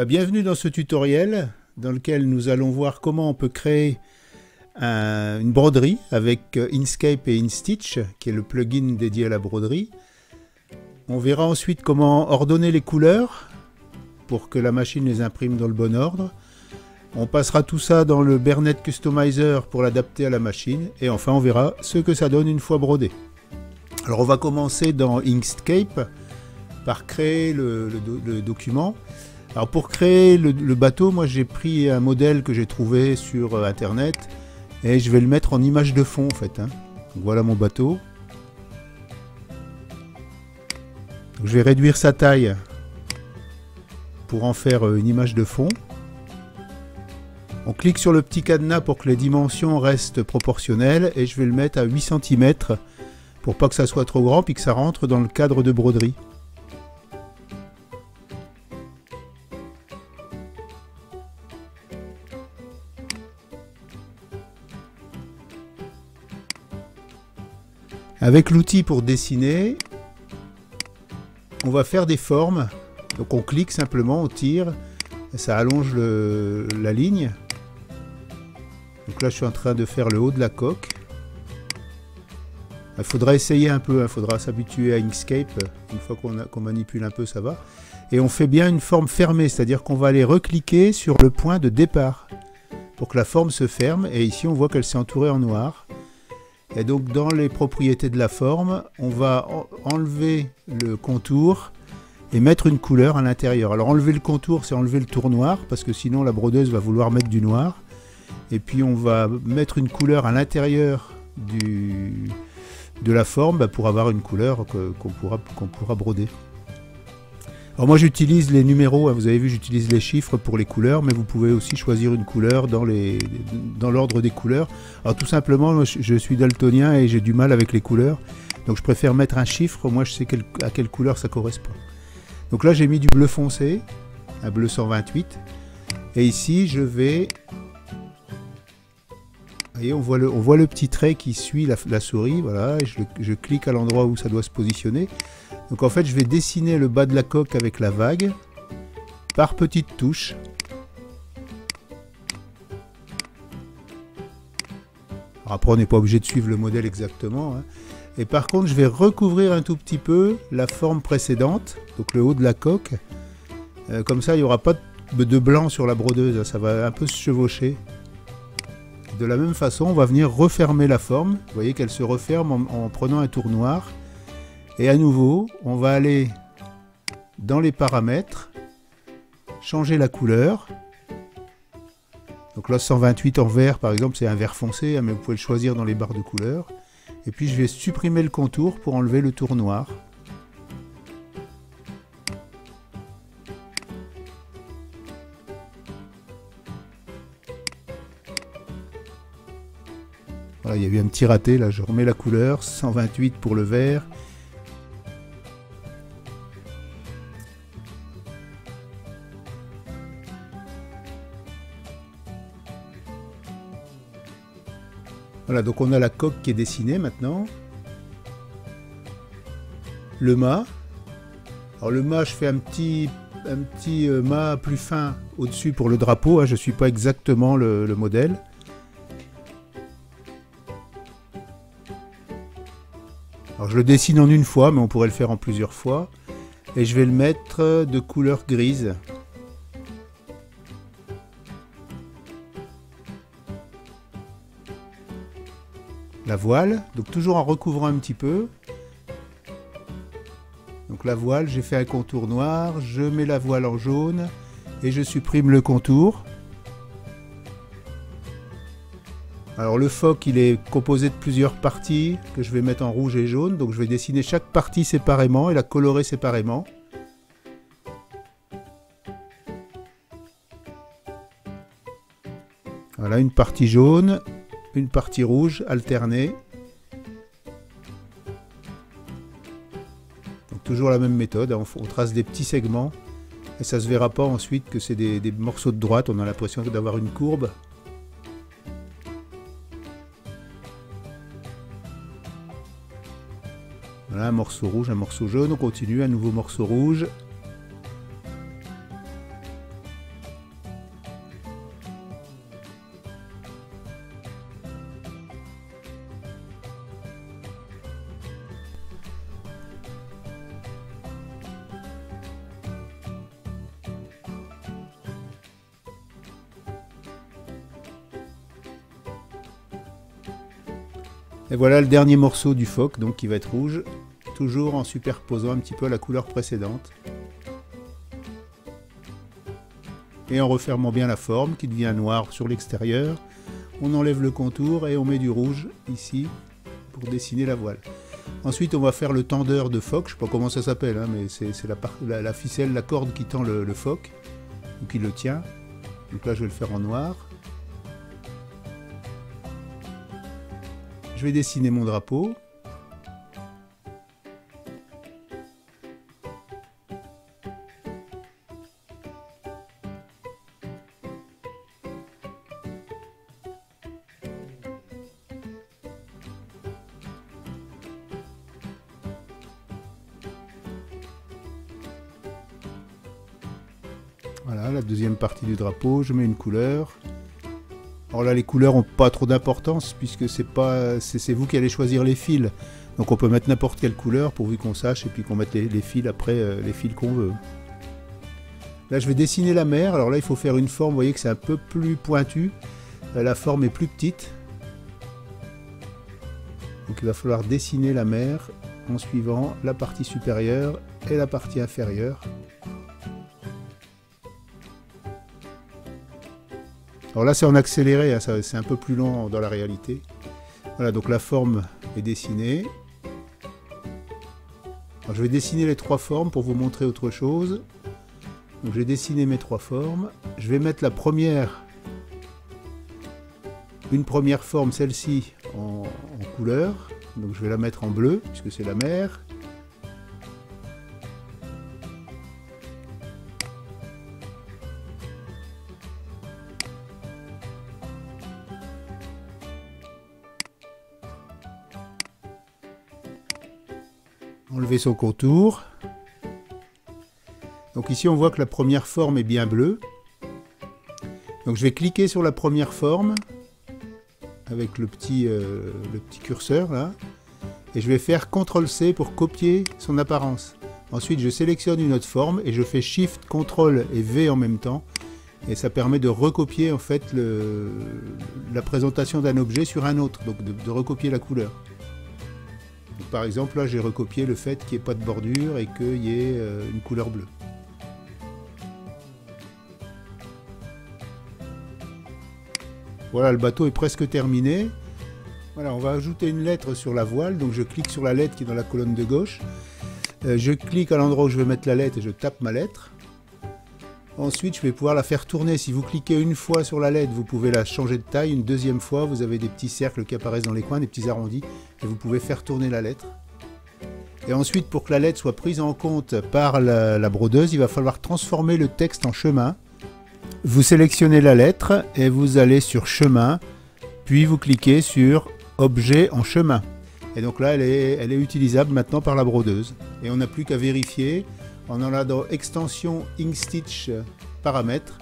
Bah, bienvenue dans ce tutoriel dans lequel nous allons voir comment on peut créer une broderie avec euh, Inkscape et InStitch qui est le plugin dédié à la broderie. On verra ensuite comment ordonner les couleurs pour que la machine les imprime dans le bon ordre. On passera tout ça dans le Bernet Customizer pour l'adapter à la machine. Et enfin, on verra ce que ça donne une fois brodé. Alors, on va commencer dans Inkscape par créer le, document. Alors, pour créer le, bateau, moi j'ai pris un modèle que j'ai trouvé sur euh, Internet et je vais le mettre en image de fond en fait. Hein. voilà mon bateau. je vais réduire sa taille pour en faire euh, une image de fond. On clique sur le petit cadenas pour que les dimensions restent proportionnelles et je vais le mettre à 8 cm pour pas que ça soit trop grand puis que ça rentre dans le cadre de broderie. Avec l'outil pour dessiner, on va faire des formes. Donc on clique simplement, on tire, ça allonge la ligne. Donc là, je suis en train de faire le haut de la coque. Il faudra essayer un peu, il hein. faudra s'habituer à Inkscape. Une fois qu'on manipule un peu, ça va. Et on fait bien une forme fermée, c'est-à-dire qu'on va aller recliquer sur le point de départ pour que la forme se ferme. Et ici, on voit qu'elle s'est entourée en noir. Et donc, dans les propriétés de la forme, on va enlever le contour et mettre une couleur à l'intérieur. Alors, enlever le contour, c'est enlever le tour noir, parce que sinon, la brodeuse va vouloir mettre du noir. Et puis on va mettre une couleur à l'intérieur de la forme bah, pour avoir une couleur qu'on pourra, pourra broder. Alors moi j'utilise les numéros, hein. vous avez vu j'utilise les chiffres pour les couleurs, mais vous pouvez aussi choisir une couleur dans l'ordre des couleurs. Alors tout simplement je suis daltonien et j'ai du mal avec les couleurs, donc je préfère mettre un chiffre, moi je sais à quelle couleur ça correspond. Donc là j'ai mis du bleu foncé, un bleu 128, et ici je vais on voit, le, on voit le petit trait qui suit la, souris. Voilà, je, clique à l'endroit où ça doit se positionner. Donc en fait, je vais dessiner le bas de la coque avec la vague par petites touches. après, on n'est pas obligé de suivre le modèle exactement. Hein. Et par contre, je vais recouvrir un tout petit peu la forme précédente, donc le haut de la coque. Euh, comme ça, il n'y aura pas de blanc sur la brodeuse, ça va un peu se chevaucher. De la même façon, on va venir refermer la forme. Vous voyez qu'elle se referme en, prenant un tour noir. Et à nouveau, on va aller dans les paramètres, changer la couleur. Donc là, 128 en vert, par exemple, c'est un vert foncé, hein, mais vous pouvez le choisir dans les barres de couleurs. Et puis, je vais supprimer le contour pour enlever le tour noir. il y a eu un petit raté, là je remets la couleur, 128 pour le vert. Voilà, donc on a la coque qui est dessinée maintenant. Le mât. Alors le mât, je fais un petit, un petit euh, mât plus fin au-dessus pour le drapeau. Hein. je ne suis pas exactement le modèle. Alors je le dessine en une fois, mais on pourrait le faire en plusieurs fois. Et je vais le mettre de couleur grise. La voile, donc toujours en recouvrant un petit peu. Donc la voile, j'ai fait un contour noir, je mets la voile en jaune et je supprime le contour. Alors le phoque, il est composé de plusieurs parties que je vais mettre en rouge et jaune. Donc je vais dessiner chaque partie séparément et la colorer séparément. Voilà, une partie jaune, une partie rouge alternée. Toujours la même méthode, on, trace des petits segments et ça se verra pas ensuite que c'est des morceaux de droite, on a l'impression d'avoir une courbe. Voilà, un morceau rouge, un morceau jaune. On continue, un nouveau morceau rouge. Et voilà le dernier morceau du phoque, donc qui va être rouge, toujours en superposant un petit peu la couleur précédente. Et en refermant bien la forme qui devient noire sur l'extérieur, on enlève le contour et on met du rouge ici pour dessiner la voile. Ensuite, on va faire le tendeur de phoque, je ne sais pas comment ça s'appelle, hein, mais c'est la, ficelle, la corde qui tend le, le phoque, ou qui le tient. Donc là, je vais le faire en noir. Je vais dessiner mon drapeau. Voilà, la deuxième partie du drapeau, je mets une couleur. Alors là, les couleurs n'ont pas trop d'importance puisque c'est pas, c'est vous qui allez choisir les fils. Donc on peut mettre n'importe quelle couleur pourvu qu'on sache et puis qu'on mette les, fils après euh, les fils qu'on veut. Là, je vais dessiner la mer. Alors là, il faut faire une forme. Vous voyez que c'est un peu plus pointu. Euh, la forme est plus petite. Donc il va falloir dessiner la mer en suivant la partie supérieure et la partie inférieure. Alors là, c'est en accéléré, hein, c'est un peu plus long dans la réalité. Voilà, donc la forme est dessinée. je vais dessiner les trois formes pour vous montrer autre chose. Donc j'ai dessiné mes trois formes. Je vais mettre la première, une première forme, celle-ci, en couleur. Donc je vais la mettre en bleu, puisque c'est la mer. Son contour. Donc ici on voit que la première forme est bien bleue. Donc je vais cliquer sur la première forme avec le petit, euh, le petit curseur là. Et je vais faire CTRL-C pour copier son apparence. Ensuite je sélectionne une autre forme et je fais SHIFT, CTRL et V en même temps. Et ça permet de recopier en fait la présentation d'un objet sur un autre, donc de recopier la couleur par exemple, là, j'ai recopié le fait qu'il n'y ait pas de bordure et qu'il y ait euh, une couleur bleue. Voilà, le bateau est presque terminé. Voilà, on va ajouter une lettre sur la voile. Donc je clique sur la lettre qui est dans la colonne de gauche. Euh, je clique à l'endroit où je veux mettre la lettre et je tape ma lettre. Ensuite, je vais pouvoir la faire tourner. Si vous cliquez une fois sur la lettre, vous pouvez la changer de taille. Une deuxième fois, vous avez des petits cercles qui apparaissent dans les coins, des petits arrondis, et vous pouvez faire tourner la lettre. Et ensuite, pour que la lettre soit prise en compte par la, brodeuse, il va falloir transformer le texte en chemin. Vous sélectionnez la lettre et vous allez sur chemin, puis vous cliquez sur objet en chemin. Et donc là, elle est, elle est utilisable maintenant par la brodeuse. Et on n'a plus qu'à vérifier en allant dans extension Inkstitch paramètres,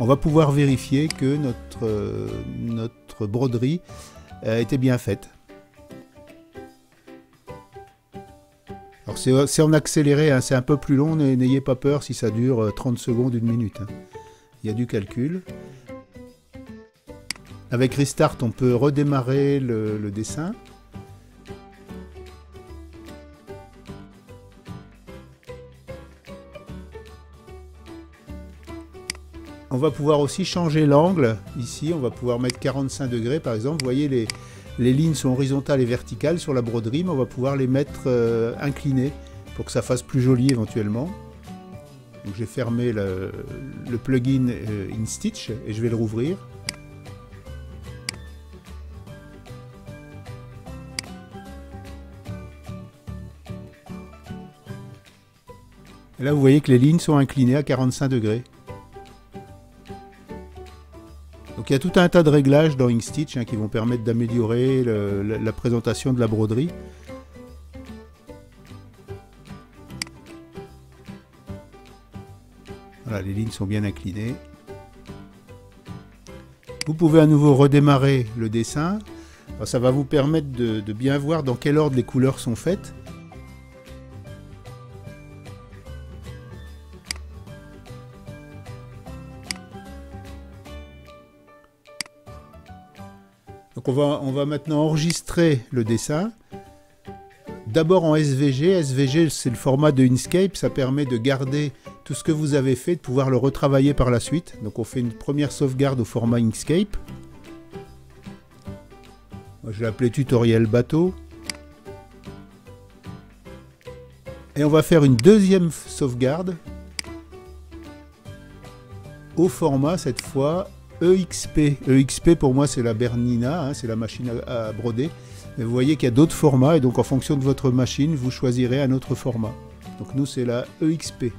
on va pouvoir vérifier que notre, notre broderie euh, était bien faite. Alors c'est en accéléré, hein, c'est un peu plus long, n'ayez pas peur si ça dure 30 euh, secondes, une minute. Hein. Il y a du calcul. Avec Restart, on peut redémarrer le dessin. On va pouvoir aussi changer l'angle. Ici, on va pouvoir mettre 45 degrés par exemple. Vous voyez, les, lignes sont horizontales et verticales sur la broderie, mais on va pouvoir les mettre euh, inclinées pour que ça fasse plus joli éventuellement. Donc j'ai fermé le, plugin euh, InStitch et je vais le rouvrir. Là, vous voyez que les lignes sont inclinées à 45 degrés. Il y a tout un tas de réglages dans Inkstitch hein, qui vont permettre d'améliorer la, présentation de la broderie. Les lignes sont bien inclinées. Vous pouvez à nouveau redémarrer le dessin. ça va vous permettre de bien voir dans quel ordre les couleurs sont faites. Donc on va, maintenant enregistrer le dessin. D'abord en SVG. SVG, c'est le format de Inkscape. Ça permet de garder tout ce que vous avez fait, de pouvoir le retravailler par la suite. Donc on fait une première sauvegarde au format Inkscape. Je l'ai appelé tutoriel bateau. Et on va faire une deuxième sauvegarde au format cette fois EXP. EXP pour moi c'est la Bernina, hein, c'est la machine à, broder. Mais vous voyez qu'il y a d'autres formats et donc en fonction de votre machine, vous choisirez un autre format. Donc nous c'est la EXP.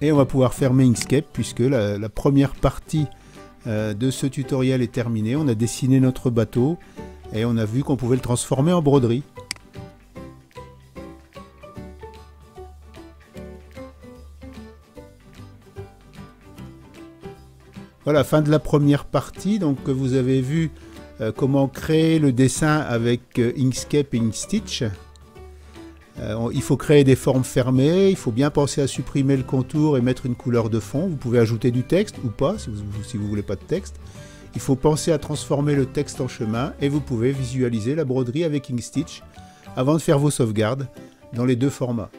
Et on va pouvoir fermer Inkscape puisque la, première partie euh, de ce tutoriel est terminée. On a dessiné notre bateau et on a vu qu'on pouvait le transformer en broderie. Voilà, fin de la première partie. Donc vous avez vu euh, comment créer le dessin avec euh, Inkscape et Inkstitch. Euh, il faut créer des formes fermées, il faut bien penser à supprimer le contour et mettre une couleur de fond. Vous pouvez ajouter du texte ou pas si vous ne si voulez pas de texte. Il faut penser à transformer le texte en chemin et vous pouvez visualiser la broderie avec Inkstitch avant de faire vos sauvegardes dans les deux formats.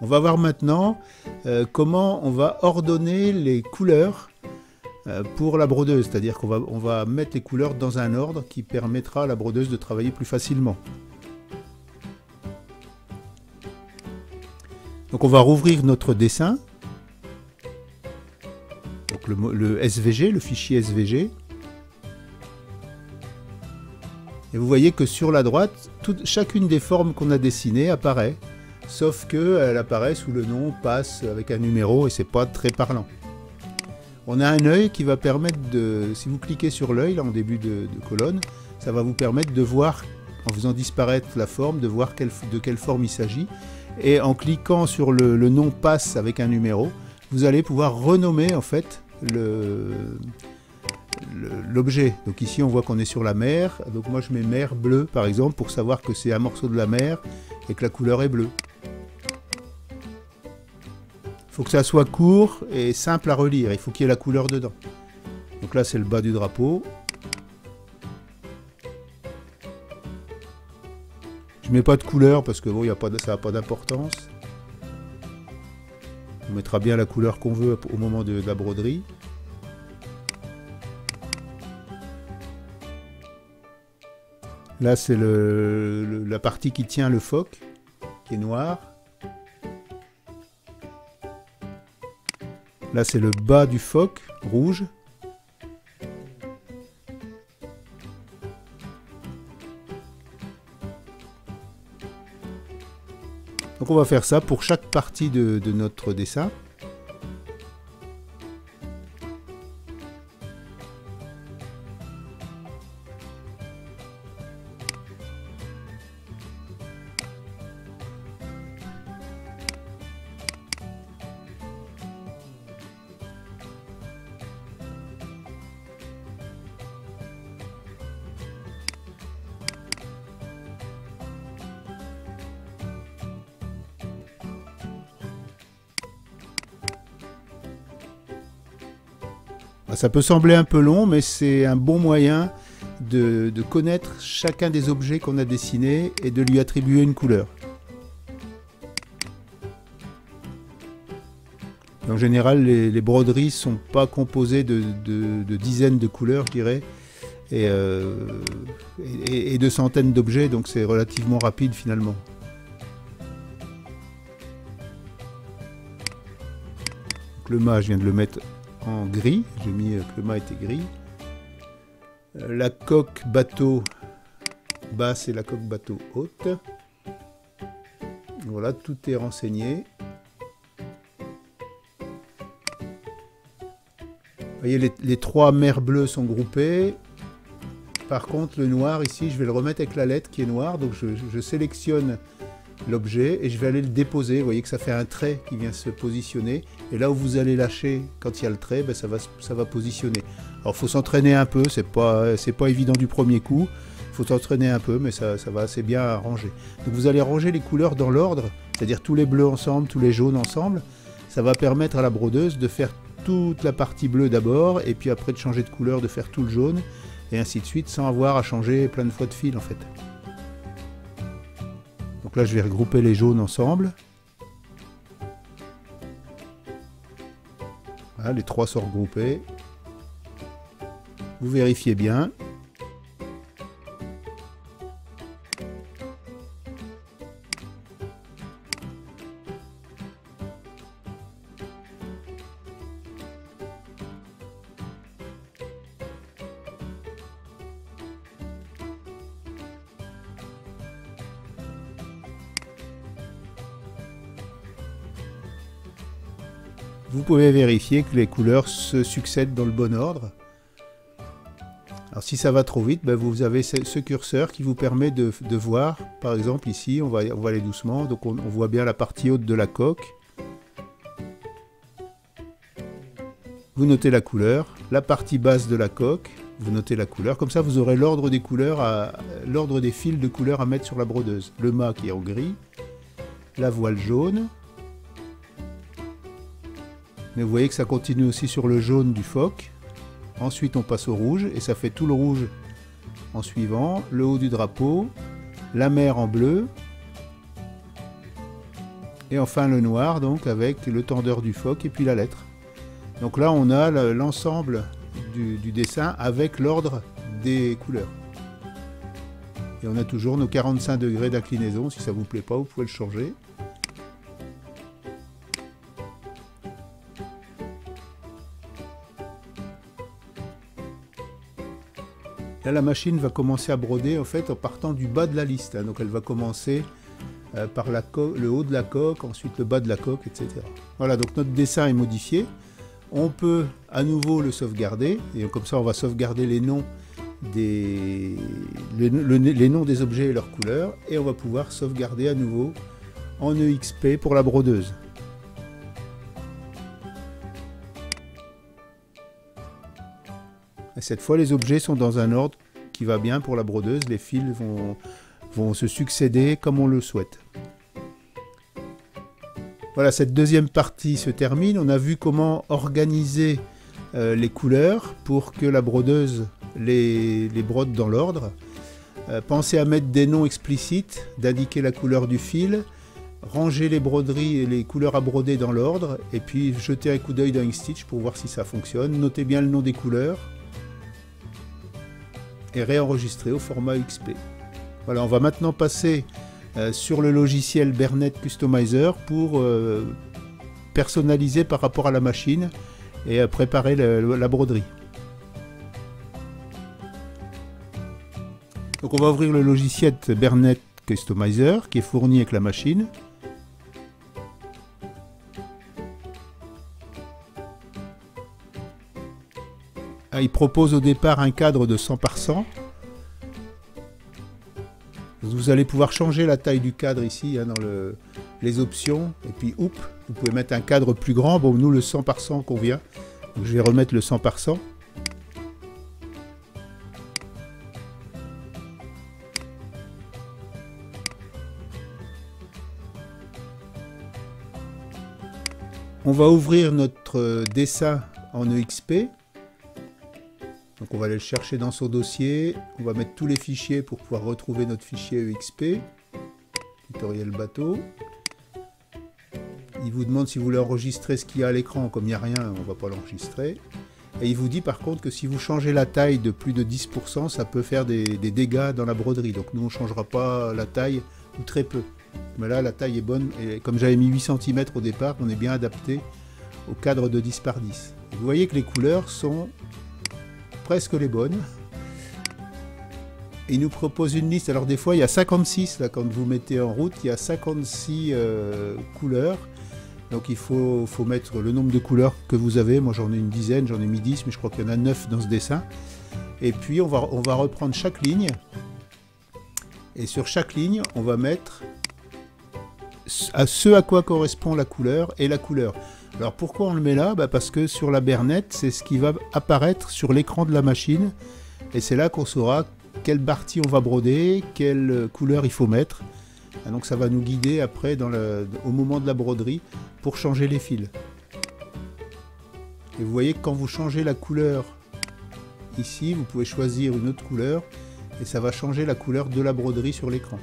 On va voir maintenant euh, comment on va ordonner les couleurs euh, pour la brodeuse, c'est-à-dire qu'on va, on va mettre les couleurs dans un ordre qui permettra à la brodeuse de travailler plus facilement. Donc on va rouvrir notre dessin, donc le, le SVG, le fichier SVG. Et vous voyez que sur la droite, chacune des formes qu'on a dessinées apparaît, sauf qu'elle apparaît sous le nom passe avec un numéro et c'est pas très parlant. On a un œil qui va permettre de, si vous cliquez sur l'œil en début de, colonne, ça va vous permettre de voir, en faisant disparaître la forme, de voir de quelle forme il s'agit. Et en cliquant sur le, le nom passe avec un numéro, vous allez pouvoir renommer en fait le, l'objet. Donc ici on voit qu'on est sur la mer, donc moi je mets mer bleue par exemple pour savoir que c'est un morceau de la mer et que la couleur est bleue. Il faut que ça soit court et simple à relire, il faut qu'il y ait la couleur dedans. Donc là c'est le bas du drapeau. Je mets pas de couleur parce que bon, y a pas ça n'a pas d'importance. On mettra bien la couleur qu'on veut au moment de la broderie. Là, c'est la partie qui tient le phoque, qui est noire. Là, c'est le bas du phoque, rouge. Donc on va faire ça pour chaque partie de notre dessin. Ça peut sembler un peu long, mais c'est un bon moyen de, connaître chacun des objets qu'on a dessinés et de lui attribuer une couleur. En général, les, broderies ne sont pas composées de, dizaines de couleurs, je dirais, euh, et, et de centaines d'objets, donc c'est relativement rapide finalement. le mât, je viens de le mettre en gris. J'ai mis que le mât était gris. Euh, la coque bateau basse et la coque bateau haute. Voilà, tout est renseigné. Vous voyez, les, trois mers bleues sont groupées. Par contre, le noir, ici, je vais le remettre avec la lettre qui est noire. Donc, je sélectionne l'objet et je vais aller le déposer. Vous voyez que ça fait un trait qui vient se positionner. Et là où vous allez lâcher quand il y a le trait, ben ça, va, ça va positionner. Alors faut s'entraîner un peu, c'est pas, pas évident du premier coup. Faut s'entraîner un peu, mais ça, ça va assez bien ranger. Donc vous allez ranger les couleurs dans l'ordre c'est-à-dire tous les bleus ensemble, tous les jaunes ensemble, ça va permettre à la brodeuse de faire toute la partie bleue d'abord, et puis après de changer de couleur, de faire tout le jaune, et ainsi de suite, sans avoir à changer plein de fois de fil en fait. Là, je vais regrouper les jaunes ensemble. Les trois sont regroupés. Vous vérifiez bien. Pouvez vérifier que les couleurs se succèdent dans le bon ordre. Alors si ça va trop vite, ben, vous avez ce curseur qui vous permet de, voir, par exemple ici, on va, aller doucement, donc on, on, voit bien la partie haute de la coque. Vous notez la couleur, la partie basse de la coque, vous notez la couleur, comme ça vous aurez l'ordre des couleurs, l'ordre des fils de couleurs à mettre sur la brodeuse. Le mât qui est en gris, la voile jaune, vous voyez que ça continue aussi sur le jaune du phoque. Ensuite, on passe au rouge et ça fait tout le rouge en suivant. Le haut du drapeau, la mer en bleu. Et enfin le noir, donc avec le tendeur du phoque et puis la lettre. Donc là, on a l'ensemble du, du, dessin avec l'ordre des couleurs. Et on a toujours nos 45 degrés d'inclinaison. Si ça vous plaît pas, vous pouvez le changer. La machine va commencer à broder en fait en partant du bas de la liste. Hein. Donc elle va commencer euh, par le haut de la coque, ensuite le bas de la coque, etc. Voilà, donc notre dessin est modifié. On peut à nouveau le sauvegarder, et comme ça on va sauvegarder les noms des, les noms des objets et leurs couleurs, et on va pouvoir sauvegarder à nouveau en EXP pour la brodeuse. Et cette fois, les objets sont dans un ordre qui va bien pour la brodeuse. Les fils vont, vont se succéder comme on le souhaite. Voilà, cette deuxième partie se termine. On a vu comment organiser euh, les couleurs pour que la brodeuse les, les brode dans l'ordre. Euh, pensez à mettre des noms explicites, d'indiquer la couleur du fil, ranger les broderies et les couleurs à broder dans l'ordre, et puis jeter un coup d'œil dans Stitch pour voir si ça fonctionne. Notez bien le nom des couleurs, et réenregistré au format XP. Voilà, on va maintenant passer euh, sur le logiciel Bernet Customizer pour euh, personnaliser par rapport à la machine et euh, préparer la broderie. Donc on va ouvrir le logiciel Bernet Customizer qui est fourni avec la machine. Il propose au départ un cadre de 100 par 100. Vous allez pouvoir changer la taille du cadre ici hein, dans les options. Et puis, vous pouvez mettre un cadre plus grand. Bon, nous, le 100 par 100 convient. Je vais remettre le 100 par 100. On va ouvrir notre dessin en EXP. Donc on va aller le chercher dans son dossier, on va mettre tous les fichiers pour pouvoir retrouver notre fichier EXP, tutoriel bateau. Il vous demande si vous voulez enregistrer ce qu'il y a à l'écran, comme il n'y a rien, on ne va pas l'enregistrer. Et il vous dit par contre que si vous changez la taille de plus de 10%, ça peut faire des, dégâts dans la broderie. Donc nous on ne changera pas la taille, ou très peu. Mais là la taille est bonne, et comme j'avais mis 8 cm au départ, on est bien adapté au cadre de 10 par 10. vous voyez que les couleurs sont presque les bonnes. Il nous propose une liste. Alors des fois, il y a 56, là, quand vous mettez en route, il y a 56 euh, couleurs. Donc il faut, mettre le nombre de couleurs que vous avez. Moi j'en ai une dizaine, j'en ai mis 10, mais je crois qu'il y en a 9 dans ce dessin. Et puis on va, on va reprendre chaque ligne. Et sur chaque ligne, on va mettre à ce à quoi correspond la couleur et la couleur. Alors pourquoi on le met là bah Parce que sur la bernette, c'est ce qui va apparaître sur l'écran de la machine. Et c'est là qu'on saura quelle partie on va broder, quelle couleur il faut mettre. Ah, donc ça va nous guider après au moment de la broderie pour changer les fils. Et vous voyez que quand vous changez la couleur ici, vous pouvez choisir une autre couleur et ça va changer la couleur de la broderie sur l'écran.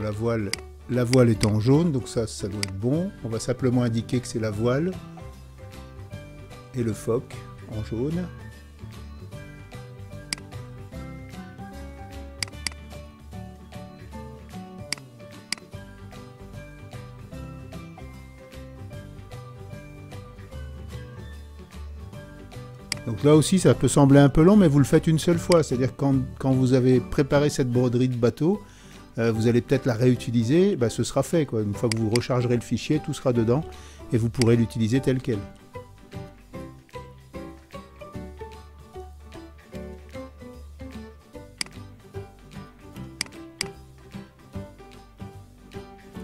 La voile, la voile est en jaune, donc ça, ça doit être bon. On va simplement indiquer que c'est la voile et le phoque en jaune. Donc là aussi, ça peut sembler un peu long, mais vous le faites une seule fois. C'est-à-dire quand, quand vous avez préparé cette broderie de bateau, euh, vous allez peut-être la réutiliser, bah, ce sera fait. Une fois que vous rechargerez le fichier, tout sera dedans et vous pourrez l'utiliser tel quel.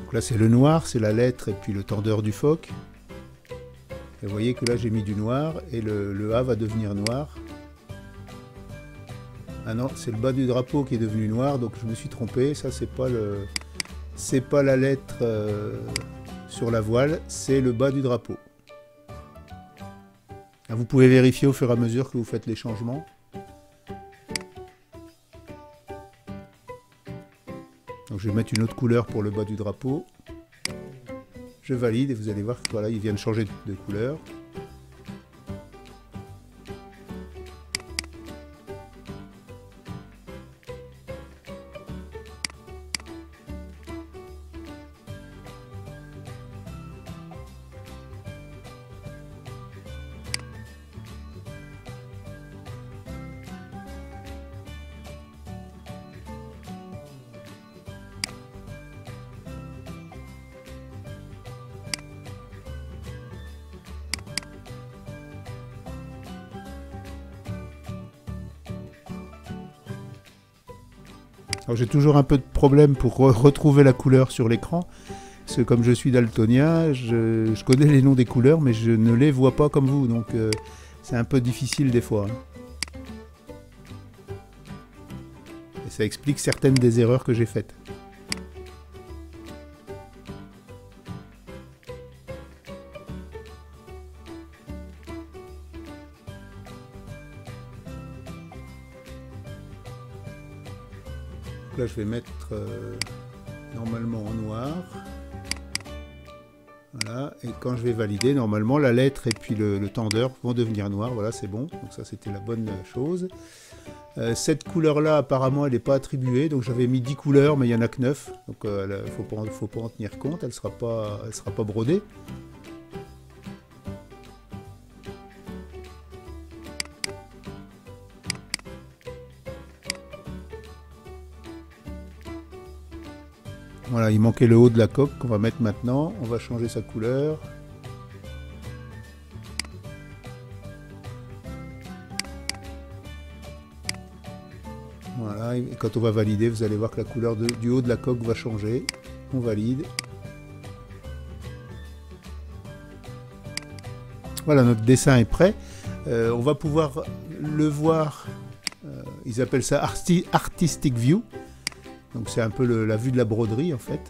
Donc là c'est le noir, c'est la lettre et puis le tendeur du phoque. Et vous voyez que là j'ai mis du noir et le A va devenir noir. Ah non, c'est le bas du drapeau qui est devenu noir, donc je me suis trompé. Ça, c'est pas le, c'est pas la lettre euh, sur la voile, c'est le bas du drapeau. Ah, vous pouvez vérifier au fur et à mesure que vous faites les changements. Donc je vais mettre une autre couleur pour le bas du drapeau. Je valide et vous allez voir que voilà, il vient de changer de couleur. J'ai toujours un peu de problème pour retrouver la couleur sur l'écran. Parce que comme je suis daltonien, je, connais les noms des couleurs, mais je ne les vois pas comme vous. Donc euh, c'est un peu difficile des fois. Hein. Et ça explique certaines des erreurs que j'ai faites. Je vais mettre euh, normalement en noir. Voilà, et quand je vais valider, normalement, la lettre et puis le, tendeur vont devenir noirs. Voilà, c'est bon. Donc ça, c'était la bonne chose. Euh, cette couleur-là, apparemment, elle n'est pas attribuée. Donc j'avais mis 10 couleurs, mais il n'y en a que 9. Donc il euh, ne faut pas, faut pas en tenir compte. Elle ne sera, pas, elle sera pas brodée. Voilà, il manquait le haut de la coque qu'on va mettre maintenant. On va changer sa couleur. Voilà, quand on va valider, vous allez voir que la couleur du haut de la coque va changer. On valide. Voilà, notre dessin est prêt. Euh, on va pouvoir le voir, euh, ils appellent ça Artistic View. Donc c'est un peu la vue de la broderie en fait.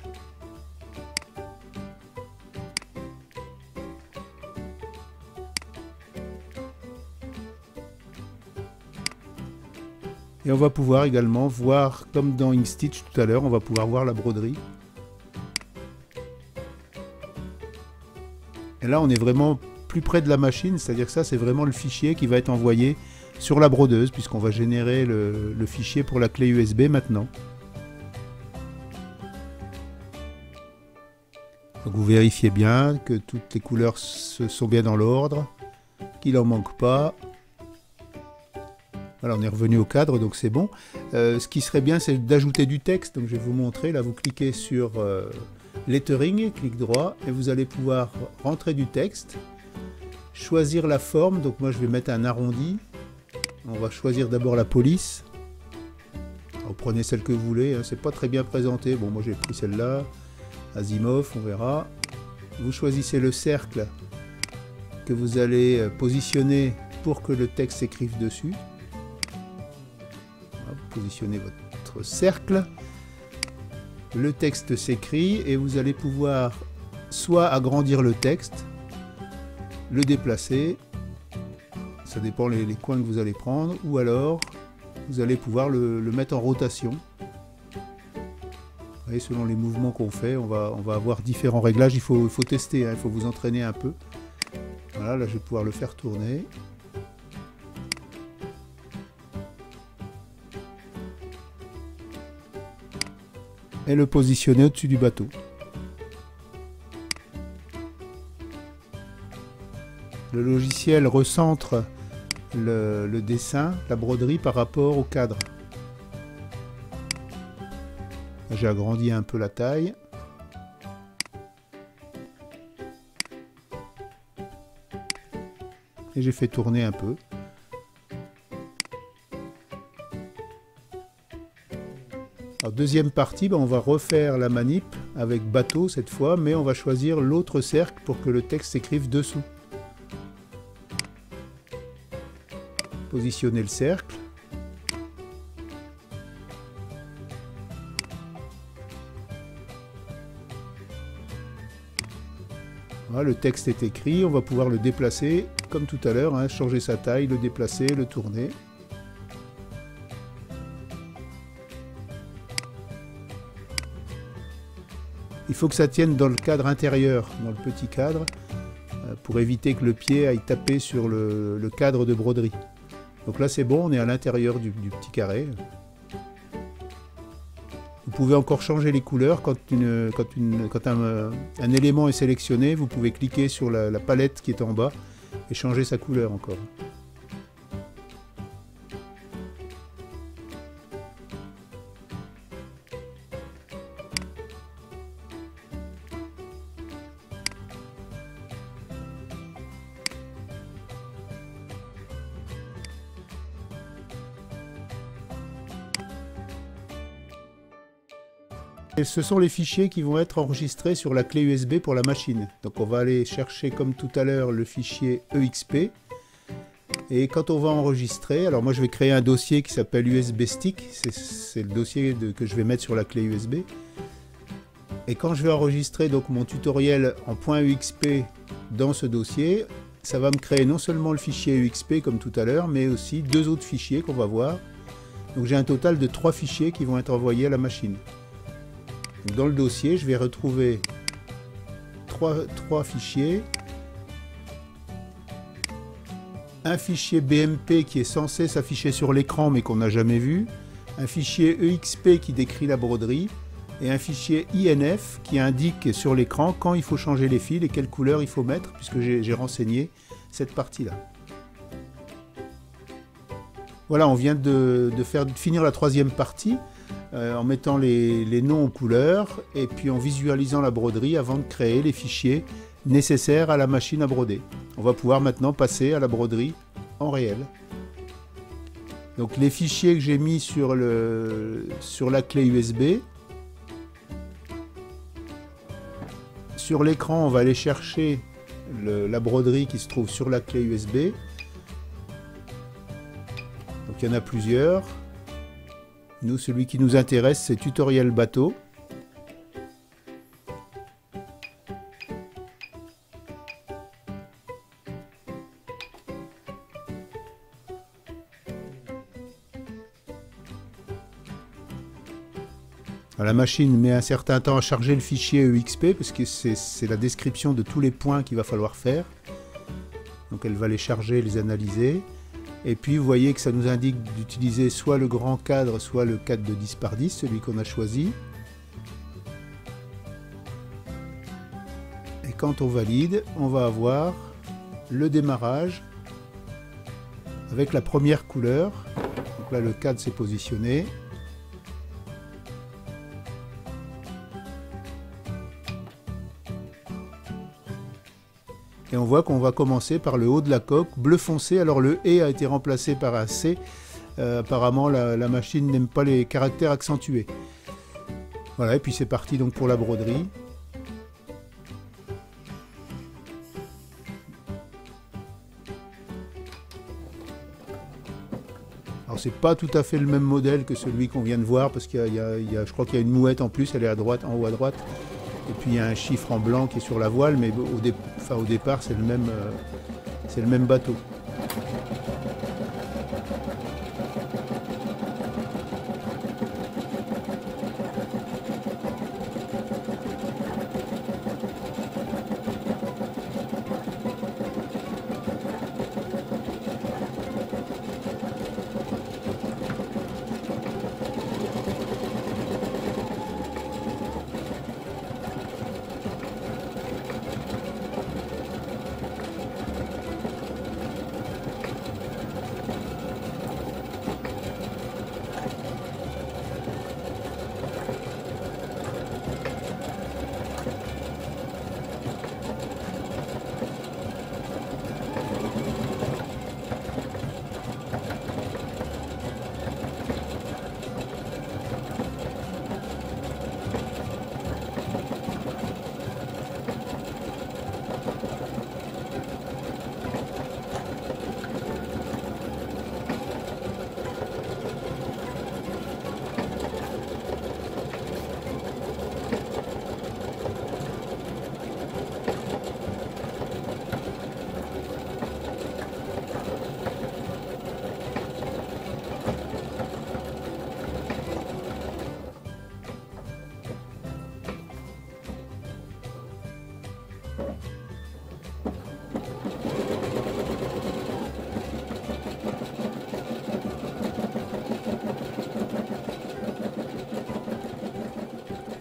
Et on va pouvoir également voir, comme dans Inkstitch tout à l'heure, on va pouvoir voir la broderie. Et là, on est vraiment plus près de la machine, c'est-à-dire que ça, c'est vraiment le fichier qui va être envoyé sur la brodeuse, puisqu'on va générer le fichier pour la clé USB maintenant. Vous vérifiez bien que toutes les couleurs sont bien dans l'ordre, qu'il n'en manque pas. Voilà, on est revenu au cadre, donc c'est bon. Euh, ce qui serait bien, c'est d'ajouter du texte. Donc je vais vous montrer. Là, vous cliquez sur euh, lettering, clic droit, et vous allez pouvoir rentrer du texte, choisir la forme, donc moi je vais mettre un arrondi, on va choisir d'abord la police, vous prenez celle que vous voulez, hein. c'est pas très bien présenté, bon moi j'ai pris celle-là, Asimov, on verra, vous choisissez le cercle que vous allez euh, positionner pour que le texte s'écrive dessus, vous positionnez votre cercle, le texte s'écrit et vous allez pouvoir soit agrandir le texte, le déplacer, ça dépend les, coins que vous allez prendre, ou alors vous allez pouvoir le, mettre en rotation. Voyez, selon les mouvements qu'on fait, on va, avoir différents réglages, il faut, il faut tester, hein, il faut vous entraîner un peu. Voilà, là je vais pouvoir le faire tourner. et le positionner au-dessus du bateau. Le logiciel recentre le, dessin, la broderie par rapport au cadre. J'ai agrandi un peu la taille. Et j'ai fait tourner un peu. deuxième partie, ben, on va refaire la manip avec bateau cette fois, mais on va choisir l'autre cercle pour que le texte s'écrive dessous. Positionner le cercle. Le texte est écrit, on va pouvoir le déplacer comme tout à l'heure, hein, changer sa taille, le déplacer, le tourner. Il faut que ça tienne dans le cadre intérieur, dans le petit cadre, euh, pour éviter que le pied aille taper sur le, cadre de broderie. Donc là c'est bon, on est à l'intérieur du, petit carré. Vous pouvez encore changer les couleurs quand, un, élément est sélectionné. Vous pouvez cliquer sur la palette qui est en bas et changer sa couleur encore. Ce sont les fichiers qui vont être enregistrés sur la clé USB pour la machine. Donc on va aller chercher comme tout à l'heure le fichier EXP. Et quand on va enregistrer, alors moi je vais créer un dossier qui s'appelle USB Stick, c'est le dossier que je vais mettre sur la clé USB. Et quand je vais enregistrer donc mon tutoriel en .exp dans ce dossier, ça va me créer non seulement le fichier EXP comme tout à l'heure, mais aussi deux autres fichiers qu'on va voir. Donc j'ai un total de trois fichiers qui vont être envoyés à la machine. Dans le dossier, je vais retrouver trois, fichiers. Un fichier BMP qui est censé s'afficher sur l'écran mais qu'on n'a jamais vu. Un fichier EXP qui décrit la broderie. Et un fichier INF qui indique sur l'écran quand il faut changer les fils et quelle couleur il faut mettre puisque j'ai renseigné cette partie-là. Voilà, on vient de, finir la troisième partie. Euh, en mettant les, noms aux couleurs et puis en visualisant la broderie avant de créer les fichiers nécessaires à la machine à broder. On va pouvoir maintenant passer à la broderie en réel. Donc les fichiers que j'ai mis sur, la clé USB. Sur l'écran, on va aller chercher la broderie qui se trouve sur la clé USB. Donc il y en a plusieurs. Nous, celui qui nous intéresse, c'est tutoriel bateau. La machine met un certain temps à charger le fichier EXP parce que c'est la description de tous les points qu'il va falloir faire. Donc elle va les charger, les analyser. Et puis vous voyez que ça nous indique d'utiliser soit le grand cadre, soit le cadre de 10 par 10, celui qu'on a choisi. Et quand on valide, on va avoir le démarrage avec la première couleur. Donc là le cadre s'est positionné. Et on voit qu'on va commencer par le haut de la coque, bleu foncé. Alors le E a été remplacé par un C. Euh, apparemment, la, machine n'aime pas les caractères accentués. Voilà, et puis c'est parti donc pour la broderie. Alors c'est pas tout à fait le même modèle que celui qu'on vient de voir parce qu'il y, a, je crois qu'il y a une mouette en plus, elle est à droite, en haut à droite. Il y a un chiffre en blanc qui est sur la voile, mais au, départ c'est le même, euh, c'est le même bateau.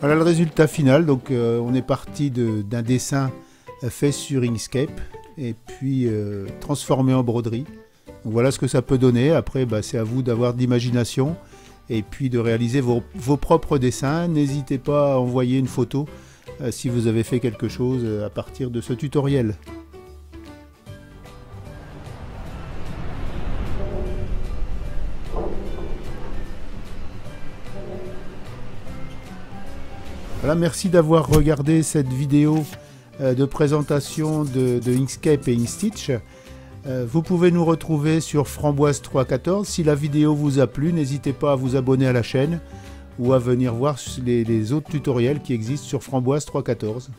Voilà le résultat final. Donc, euh, on est parti d'un dessin fait sur Inkscape et puis euh, transformé en broderie. voilà ce que ça peut donner. Après, bah, c'est à vous d'avoir d'imagination et puis de réaliser vos, propres dessins. N'hésitez pas à envoyer une photo euh, si vous avez fait quelque chose à partir de ce tutoriel. Merci d'avoir regardé cette vidéo euh, de présentation de, Inkscape et Inkstitch. Euh, vous pouvez nous retrouver sur Framboise 314. Si la vidéo vous a plu, n'hésitez pas à vous abonner à la chaîne ou à venir voir les, les autres tutoriels qui existent sur Framboise 314.